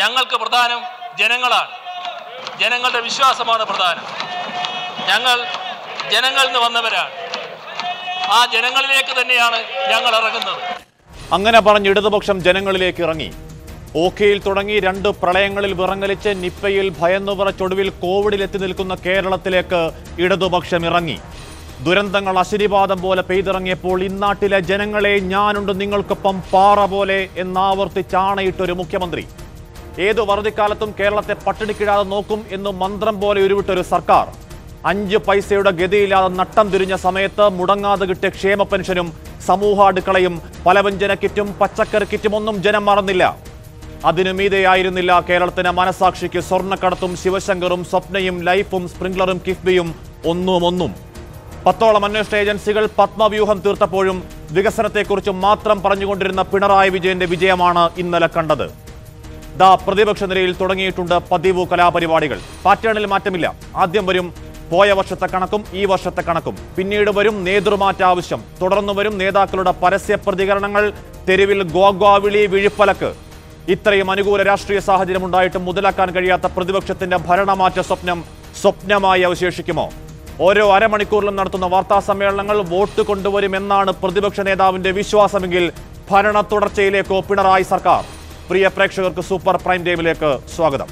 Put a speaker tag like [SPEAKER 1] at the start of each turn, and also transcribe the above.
[SPEAKER 1] ഞങ്ങൾക്ക് പ്രധാനം ജനങ്ങളാണ്. ജനങ്ങളുടെ വിശ്വാസമാണ് പ്രധാനം. ഞങ്ങൾ ജനങ്ങളിൽ നിന്ന് വന്നവരാണ്. ആ ജനങ്ങളിലേക്ക് തന്നെയാണ് ഞങ്ങൾ ഇറങ്ങുന്നത്.
[SPEAKER 2] അങ്ങനെ പറഞ്ഞ് ഇടതുപക്ഷം ജനങ്ങളിലേക്ക് ഇറങ്ങി. ഓഖിയിൽ തുടങ്ങി രണ്ട് പ്രളയങ്ങളിൽ വിറങ്ങലിച്ച് നിപ്പയിൽ ഭയന്നു വിറച്ചൊടുവിൽ കോവിഡിൽ എത്തി നിൽക്കുന്ന കേരളത്തിലേക്ക് ഇടതുപക്ഷം ഇറങ്ങി. ദുരന്തങ്ങൾ അശിരിപാദം പോലെ പെയ്തിറങ്ങിയപ്പോൾ ഇന്നാട്ടിലെ ജനങ്ങളെ ഞാനുണ്ട് നിങ്ങൾക്കൊപ്പം പാറ പോലെ എന്നാവർത്തിച്ചാണയിട്ടൊരു മുഖ്യമന്ത്രി. ഏതു വറുതിക്കാലത്തും കേരളത്തെ പട്ടിണിക്കിടാതെ നോക്കും എന്ന് മന്ത്രം പോലെ ഉരുവിട്ടൊരു സർക്കാർ. അഞ്ച് പൈസയുടെ ഗതിയില്ലാതെ നട്ടം തിരിഞ്ഞ സമയത്ത് മുടങ്ങാതെ കിട്ടിയ ക്ഷേമ പെൻഷനും സമൂഹ അടുക്കളയും പലവ്യഞ്ജന കിറ്റും പച്ചക്കറി കിറ്റും ഒന്നും ജനം മറന്നില്ല. അതിനു മീതയായിരുന്നില്ല കേരളത്തിന് മനസാക്ഷിക്ക് സ്വർണക്കടത്തും ശിവശങ്കറും സ്വപ്നയും ലൈഫും സ്പ്രിംഗ്ലറും കിഫ്ബിയും ഒന്നും ഒന്നും. പത്തോളം അന്വേഷണ ഏജൻസികൾ പത്മവ്യൂഹം തീർത്തപ്പോഴും വികസനത്തെക്കുറിച്ച് മാത്രം പറഞ്ഞുകൊണ്ടിരുന്ന പിണറായി വിജയന്റെ വിജയമാണ് ഇന്നലെ കണ്ടത്. ദാ പ്രതിപക്ഷ നിരയിൽ തുടങ്ങിയിട്ടുണ്ട് പതിവ് കലാപരിപാടികൾ. പാറ്റേണിൽ മാറ്റമില്ല. ആദ്യം വരും പോയ വർഷത്തെ കണക്കും ഈ വർഷത്തെ കണക്കും. പിന്നീട് വരും നേതൃമാറ്റ ആവശ്യം. തുടർന്നു വരും നേതാക്കളുടെ പരസ്യ പ്രതികരണങ്ങൾ തെരുവിൽ ഗോഗോവിളി വിഴിപ്പലക്ക്. ഇത്രയും അനുകൂല രാഷ്ട്രീയ സാഹചര്യം ഉണ്ടായിട്ടും മുതലാക്കാൻ കഴിയാത്ത പ്രതിപക്ഷത്തിന്റെ ഭരണമാറ്റ സ്വപ്നം സ്വപ്നമായി അവശേഷിക്കുമോ? ഓരോ അരമണിക്കൂറിലും നടത്തുന്ന വാർത്താ സമ്മേളനങ്ങൾ വോട്ട് കൊണ്ടുവരുമെന്നാണ് പ്രതിപക്ഷ നേതാവിന്റെ വിശ്വാസമെങ്കിൽ ഭരണ തുടർച്ചയിലേക്കോ പിണറായി സർക്കാർ. പ്രിയ പ്രേക്ഷകർക്ക് സൂപ്പർ പ്രൈം ടൈമിലേക്ക് സ്വാഗതം.